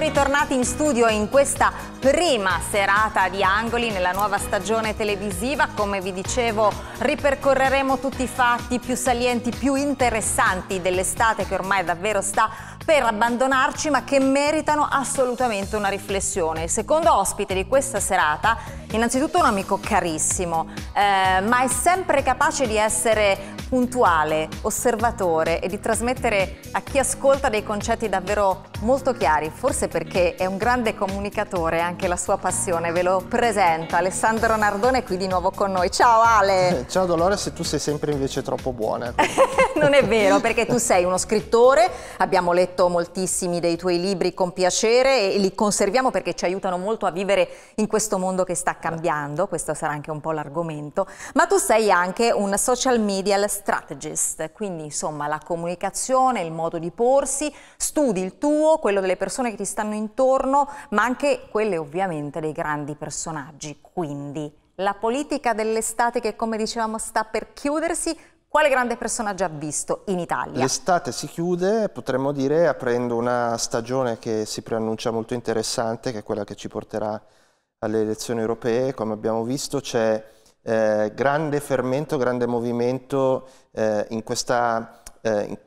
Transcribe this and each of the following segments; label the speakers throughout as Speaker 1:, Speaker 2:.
Speaker 1: ritornati in studio in questa prima serata di Angoli nella nuova stagione televisiva. Come vi dicevo, ripercorreremo tutti i fatti più salienti, più interessanti dell'estate che ormai davvero sta per abbandonarci, ma che meritano assolutamente una riflessione. Il secondo ospite di questa serata, innanzitutto un amico carissimo, eh, ma è sempre capace di essere puntuale, osservatore e di trasmettere a chi ascolta dei concetti davvero molto chiari, forse perché è un grande comunicatore, anche la sua passione. Ve lo presento, Alessandro Nardone qui di nuovo con noi. Ciao Ale!
Speaker 2: Ciao Dolores, tu sei sempre invece troppo buona.
Speaker 1: non è vero, perché tu sei uno scrittore, abbiamo letto moltissimi dei tuoi libri con piacere e li conserviamo perché ci aiutano molto a vivere in questo mondo che sta cambiando, questo sarà anche un po' l'argomento, ma tu sei anche un social media strategist, quindi insomma la comunicazione, il modo di porsi, studi il tuo, quello delle persone che ti stanno intorno, ma anche quelle ovviamente dei grandi personaggi. Quindi la politica dell'estate che come dicevamo sta per chiudersi, quale grande personaggio ha visto in Italia?
Speaker 2: L'estate si chiude, potremmo dire, aprendo una stagione che si preannuncia molto interessante, che è quella che ci porterà alle elezioni europee. Come abbiamo visto c'è eh, grande fermento, grande movimento eh, in questa eh,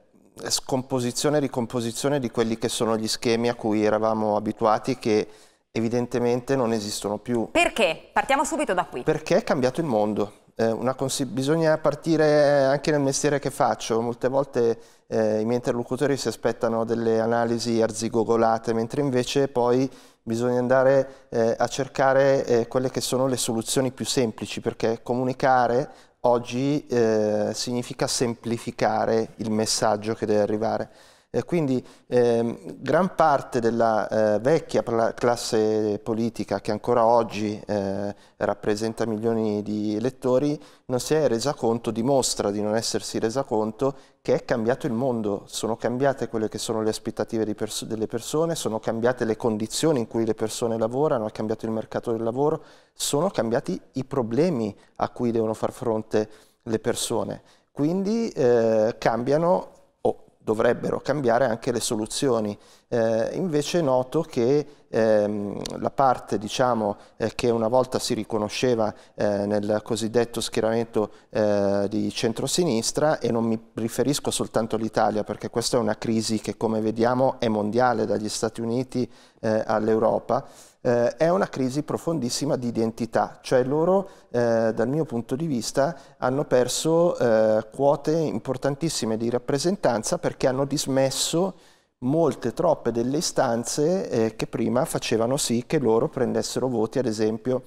Speaker 2: scomposizione e ricomposizione di quelli che sono gli schemi a cui eravamo abituati che evidentemente non esistono più.
Speaker 1: Perché? Partiamo subito da qui.
Speaker 2: Perché è cambiato il mondo. Eh, bisogna partire anche nel mestiere che faccio. Molte volte eh, i miei interlocutori si aspettano delle analisi arzigogolate, mentre invece poi bisogna andare eh, a cercare eh, quelle che sono le soluzioni più semplici, perché comunicare oggi eh, significa semplificare il messaggio che deve arrivare. E quindi eh, gran parte della eh, vecchia classe politica che ancora oggi eh, rappresenta milioni di elettori non si è resa conto, dimostra di non essersi resa conto che è cambiato il mondo, sono cambiate quelle che sono le aspettative pers delle persone, sono cambiate le condizioni in cui le persone lavorano, è cambiato il mercato del lavoro, sono cambiati i problemi a cui devono far fronte le persone. Quindi eh, cambiano dovrebbero cambiare anche le soluzioni. Eh, invece noto che ehm, la parte diciamo, eh, che una volta si riconosceva eh, nel cosiddetto schieramento eh, di centrosinistra, e non mi riferisco soltanto all'Italia, perché questa è una crisi che come vediamo è mondiale dagli Stati Uniti eh, all'Europa, eh, è una crisi profondissima di identità, cioè loro eh, dal mio punto di vista hanno perso eh, quote importantissime di rappresentanza perché hanno dismesso molte, troppe delle istanze eh, che prima facevano sì che loro prendessero voti, ad esempio,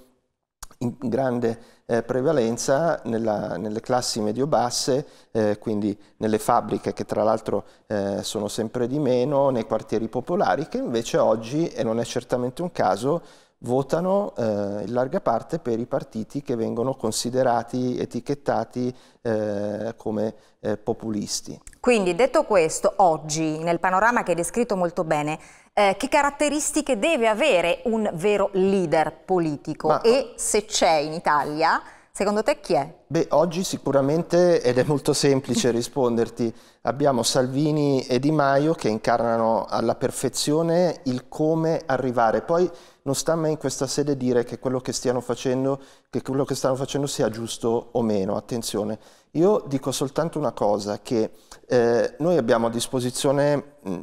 Speaker 2: in grande eh, prevalenza nella, nelle classi medio-basse, eh, quindi nelle fabbriche che tra l'altro eh, sono sempre di meno, nei quartieri popolari, che invece oggi, e non è certamente un caso, votano eh, in larga parte per i partiti che vengono considerati, etichettati eh, come eh, populisti.
Speaker 1: Quindi detto questo, oggi nel panorama che hai descritto molto bene, eh, che caratteristiche deve avere un vero leader politico Ma... e se c'è in Italia, secondo te chi è?
Speaker 2: Beh, oggi sicuramente, ed è molto semplice risponderti, abbiamo Salvini e Di Maio che incarnano alla perfezione il come arrivare. Poi non sta a me in questa sede dire che quello che, stiano facendo, che quello che stanno facendo sia giusto o meno, attenzione. Io dico soltanto una cosa, che eh, noi abbiamo a disposizione mh,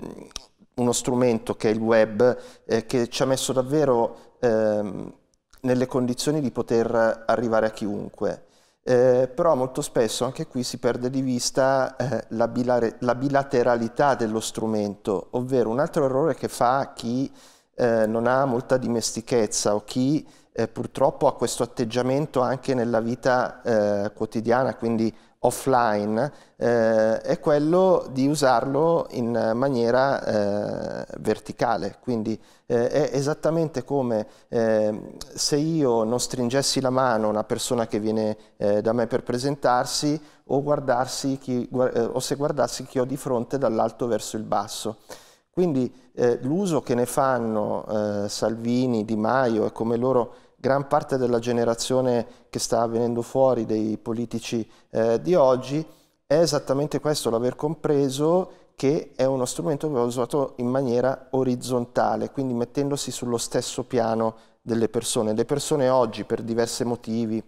Speaker 2: uno strumento che è il web, eh, che ci ha messo davvero eh, nelle condizioni di poter arrivare a chiunque. Eh, però molto spesso anche qui si perde di vista eh, la, la, bilateralità dello strumento, ovvero un altro errore che fa chi eh, non ha molta dimestichezza o chi eh, purtroppo ha questo atteggiamento anche nella vita eh, quotidiana, quindi offline, eh, è quello di usarlo in maniera eh, verticale. Quindi eh, è esattamente come eh, se io non stringessi la mano a una persona che viene eh, da me per presentarsi o, chi, eh, o se guardassi chi ho di fronte dall'alto verso il basso. Quindi l'uso che ne fanno Salvini, Di Maio e come loro gran parte della generazione che sta venendo fuori dei politici eh, di oggi è esattamente questo, l'aver compreso che è uno strumento che va usato in maniera orizzontale, quindi mettendosi sullo stesso piano delle persone. Le persone oggi per diversi motivi,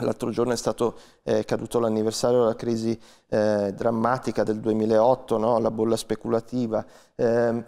Speaker 2: L'altro giorno è stato eh, caduto l'anniversario della crisi eh, drammatica del 2008, no? la bolla speculativa. Eh,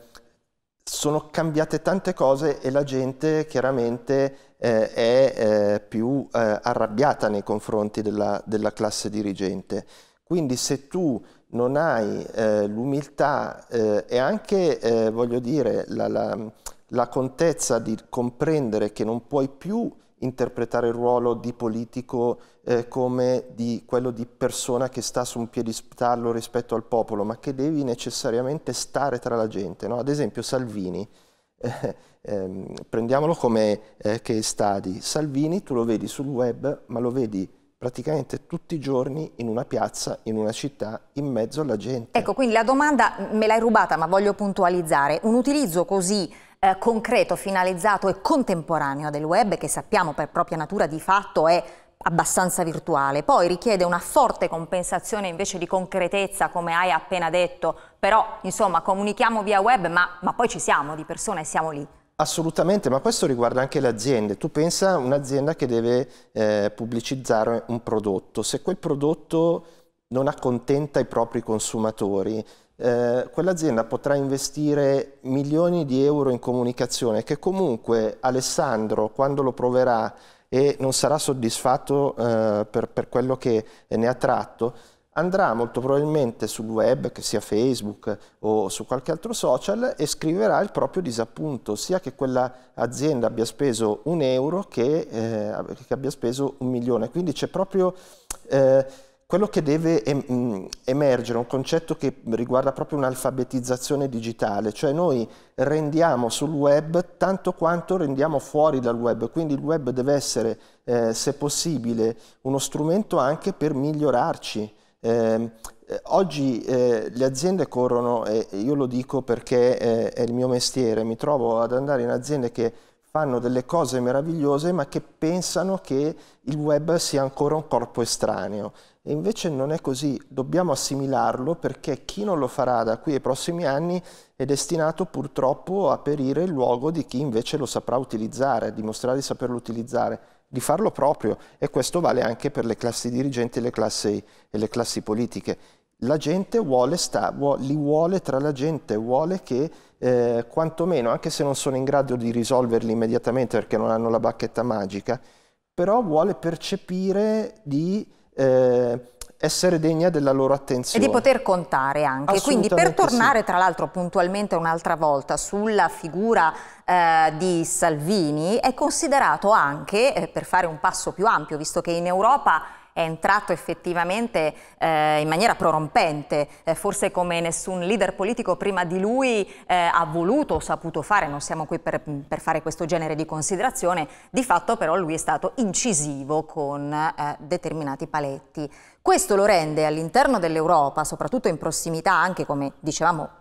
Speaker 2: sono cambiate tante cose e la gente chiaramente eh, è eh, più eh, arrabbiata nei confronti della, della, classe dirigente. Quindi se tu non hai l'umiltà e anche, voglio dire, la, la, la contezza di comprendere che non puoi più interpretare il ruolo di politico eh, come di quello di persona che sta su un piedistallo rispetto al popolo, ma che devi necessariamente stare tra la gente. No? Ad esempio Salvini, eh, ehm, prendiamolo come eh, case study, Salvini tu lo vedi sul web, ma lo vedi praticamente tutti i giorni in una piazza, in una città, in mezzo alla gente.
Speaker 1: Ecco, quindi la domanda me l'hai rubata, ma voglio puntualizzare. Un utilizzo così eh, concreto, finalizzato e contemporaneo del web, che sappiamo per propria natura di fatto è abbastanza virtuale, poi richiede una forte compensazione invece di concretezza, come hai appena detto, però insomma comunichiamo via web, ma, ma poi ci siamo di persona e siamo lì.
Speaker 2: Assolutamente, ma questo riguarda anche le aziende. Tu pensa a un'azienda che deve eh, pubblicizzare un prodotto, se quel prodotto non accontenta i propri consumatori, eh, quell'azienda potrà investire milioni di euro in comunicazione che comunque Alessandro quando lo proverà e non sarà soddisfatto eh, per, per, quello che ne ha tratto, andrà molto probabilmente sul web, che sia Facebook o su qualche altro social, e scriverà il proprio disappunto, sia che quella azienda abbia speso un euro che, eh, che abbia speso un milione. Quindi c'è proprio... Eh, quello che deve emergere è un concetto che riguarda proprio un'alfabetizzazione digitale, cioè noi rendiamo sul web tanto quanto rendiamo fuori dal web, quindi il web deve essere, eh, se possibile, uno strumento anche per migliorarci. Ehm, eh, oggi eh, le aziende corrono, e io lo dico perché è, è il mio mestiere, mi trovo ad andare in aziende che fanno delle cose meravigliose ma che pensano che il web sia ancora un corpo estraneo. E invece non è così, dobbiamo assimilarlo perché chi non lo farà da qui ai prossimi anni è destinato purtroppo a perire il luogo di chi invece lo saprà utilizzare, a dimostrare di saperlo utilizzare, di farlo proprio. E questo vale anche per le classi dirigenti e le classi, e le classi politiche. La gente vuole sta, vuole, li vuole tra la gente, vuole che eh, quantomeno, anche se non sono in grado di risolverli immediatamente perché non hanno la bacchetta magica, però vuole percepire di eh, essere degna della loro attenzione.
Speaker 1: E di poter contare anche. Quindi per tornare sì. tra l'altro puntualmente un'altra volta sulla figura eh, di Salvini, è considerato anche, eh, per fare un passo più ampio, visto che in Europa è entrato effettivamente eh, in maniera prorompente, eh, forse come nessun leader politico prima di lui eh, ha voluto o saputo fare, non siamo qui per, per, fare questo genere di considerazione, di fatto però lui è stato incisivo con eh, determinati paletti. Questo lo rende all'interno dell'Europa, soprattutto in prossimità anche come dicevamo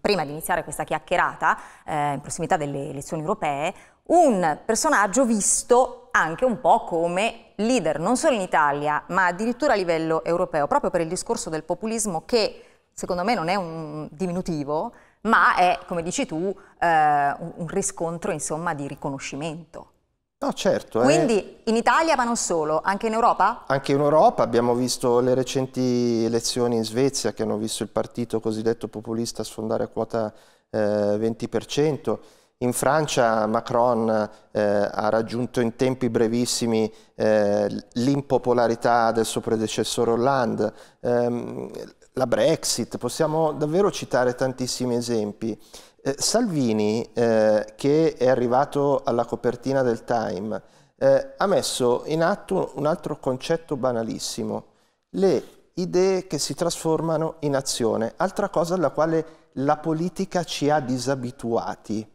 Speaker 1: prima di iniziare questa chiacchierata, eh, in prossimità delle elezioni europee, un personaggio visto anche un po' come leader, non solo in Italia, ma addirittura a livello europeo, proprio per il discorso del populismo che secondo me non è un diminutivo, ma è, come dici tu, eh, un riscontro insomma, di riconoscimento.
Speaker 2: No, certo.
Speaker 1: Eh. Quindi eh. in Italia ma non solo, anche in Europa?
Speaker 2: Anche in Europa abbiamo visto le recenti elezioni in Svezia che hanno visto il partito cosiddetto populista sfondare a quota eh, 20%. In Francia Macron eh, ha raggiunto in tempi brevissimi eh, l'impopolarità del suo predecessore Hollande, ehm, la Brexit, possiamo davvero citare tantissimi esempi. Eh, Salvini, eh, che è arrivato alla copertina del Time, eh, ha messo in atto un altro concetto banalissimo, le idee che si trasformano in azione, altra cosa alla quale la politica ci ha disabituati.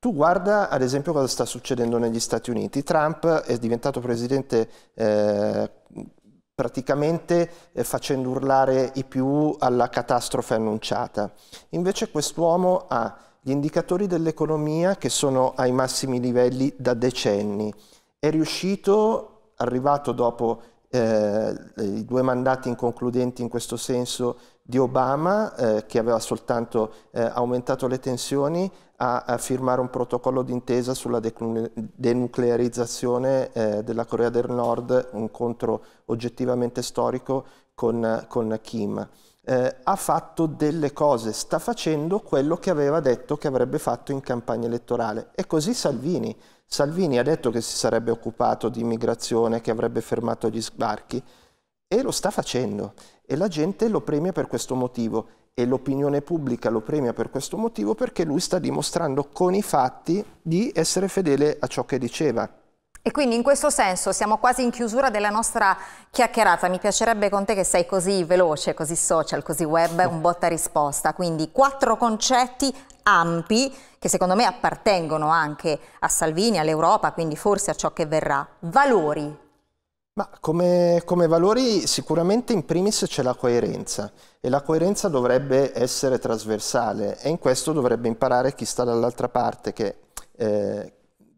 Speaker 2: Tu guarda ad esempio cosa sta succedendo negli Stati Uniti. Trump è diventato presidente eh, praticamente eh, facendo urlare i più alla catastrofe annunciata. Invece quest'uomo ha gli indicatori dell'economia che sono ai massimi livelli da decenni. È riuscito, arrivato dopo eh, i due mandati inconcludenti in questo senso di Obama, eh, che aveva soltanto eh, aumentato le tensioni, a, a, firmare un protocollo d'intesa sulla denuclearizzazione eh, della Corea del Nord, un incontro oggettivamente storico con, con Kim. Eh, ha fatto delle cose, sta facendo quello che aveva detto che avrebbe fatto in campagna elettorale. E così Salvini. Salvini ha detto che si sarebbe occupato di immigrazione, che avrebbe fermato gli sbarchi e lo sta facendo e la gente lo premia per questo motivo e l'opinione pubblica lo premia per questo motivo perché lui sta dimostrando con i fatti di essere fedele a ciò che diceva.
Speaker 1: E quindi in questo senso siamo quasi in chiusura della nostra chiacchierata. Mi piacerebbe con te che sei così veloce, così social, così web, un botta risposta. Quindi quattro concetti ampi che secondo me appartengono anche a Salvini, all'Europa, quindi forse a ciò che verrà. Valori.
Speaker 2: Ma come, come valori sicuramente in primis c'è la coerenza e la coerenza dovrebbe essere trasversale e in questo dovrebbe imparare chi sta dall'altra parte che eh,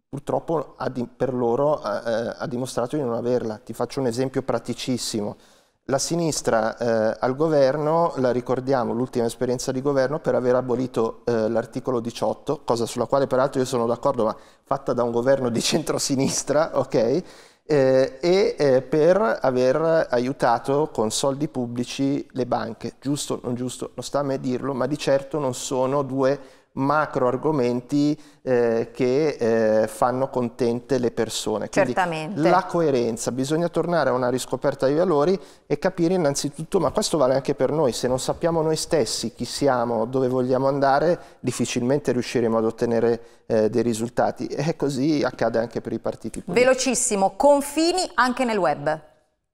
Speaker 2: purtroppo per loro eh, ha dimostrato di non averla. Ti faccio un esempio praticissimo. La sinistra eh, al governo, la ricordiamo, l'ultima esperienza di governo per aver abolito eh, l'articolo 18, cosa sulla quale peraltro io sono d'accordo, ma fatta da un governo di centrosinistra, ok? Eh, e eh, per aver aiutato con soldi pubblici le banche. Giusto, non giusto, non sta a me dirlo, ma di certo non sono due macro argomenti eh, che eh, fanno contente le persone.
Speaker 1: Quindi Certamente.
Speaker 2: La coerenza, bisogna tornare a una riscoperta dei valori e capire innanzitutto, ma questo vale anche per noi, se non sappiamo noi stessi chi siamo, dove vogliamo andare, difficilmente riusciremo ad ottenere eh, dei risultati e così accade anche per i partiti politici.
Speaker 1: Velocissimo, confini anche nel web.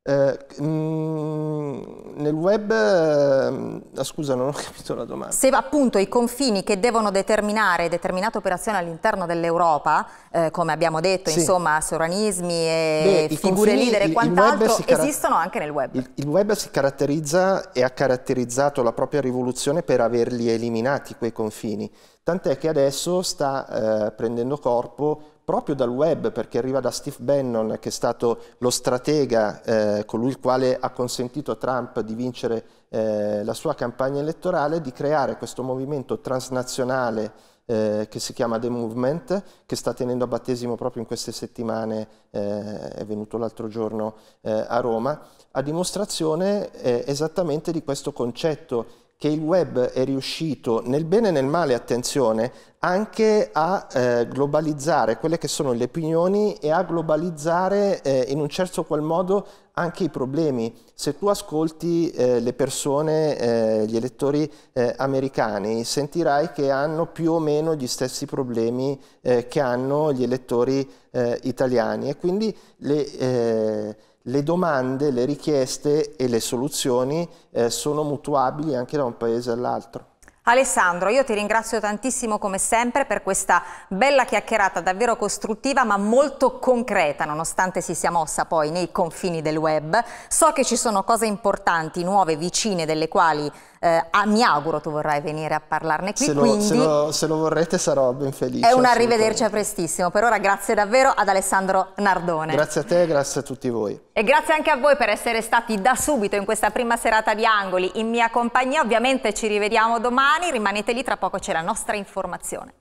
Speaker 2: Eh, mm, nel web, eh, scusa non ho capito la domanda.
Speaker 1: Se appunto i confini che devono determinare determinate operazioni all'interno dell'Europa, eh, come abbiamo detto, sì. insomma, sovranismi e Beh, figure confini, leader e quant'altro, esistono anche nel web.
Speaker 2: Il, il, web si caratterizza e ha caratterizzato la propria rivoluzione per averli eliminati quei confini, tant'è che adesso sta eh, prendendo corpo proprio dal web, perché arriva da Steve Bannon, che è stato lo stratega, eh, colui il quale ha consentito a Trump di vincere eh, la sua campagna elettorale, di creare questo movimento transnazionale eh, che si chiama The Movement, che sta tenendo a battesimo proprio in queste settimane, eh, è venuto l'altro giorno eh, a Roma, a dimostrazione eh, esattamente di questo concetto che il web è riuscito nel bene e nel male, attenzione, anche a eh, globalizzare quelle che sono le opinioni e a globalizzare eh, in un certo qual modo anche i problemi. Se tu ascolti eh, le persone, eh, gli elettori eh, americani, sentirai che hanno più o meno gli stessi problemi eh, che hanno gli elettori italiani e quindi le le domande, le richieste e le soluzioni eh, sono mutuabili anche da un paese all'altro.
Speaker 1: Alessandro, io ti ringrazio tantissimo come sempre per questa bella chiacchierata davvero costruttiva ma molto concreta nonostante si sia mossa poi nei confini del web. So che ci sono cose importanti, nuove, vicine, delle quali eh, ah, mi auguro tu vorrai venire a parlarne qui.
Speaker 2: Se lo, se lo, se lo vorrete sarò ben felice.
Speaker 1: È un arrivederci a prestissimo. Per ora grazie davvero ad Alessandro Nardone.
Speaker 2: Grazie a te grazie a tutti voi.
Speaker 1: E grazie anche a voi per essere stati da subito in questa prima serata di Angoli in mia compagnia. Ovviamente ci rivediamo domani, rimanete lì, tra poco c'è la nostra informazione.